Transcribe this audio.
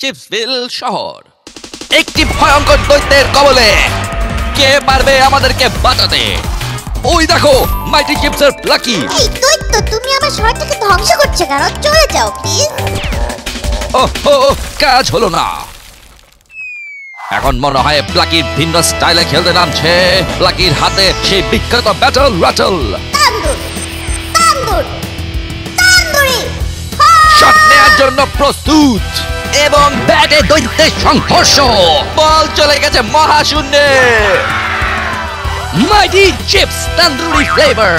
চিপসভিল শহর। একটি ভয়ঙ্কর দৈত্যের কবলে কে পারবে আমাদেরকে বাঁচাতে? ওই দেখো মাইটি চিপসের লাকি। এই দৈত্য তুমি আমার শহরটাকে ধ্বংস করছ কেন? চলে যাও প্লিজ। ও ও ও, কাজ হলো না। এখন মনে হয় প্লাকির ভিন্ন স্টাইলে খেলতে নামছে। প্লাকির হাতে সেই বিখ্যাত ব্যাটল রাটল শট নেওয়ার জন্য প্রস্তুত। এবং ব্যাটে দৈত্যের সংঘর্ষ। বল চলে গেছে মহাশূন্যে। মাইটি চিপস তন্দুরি ফ্লেভার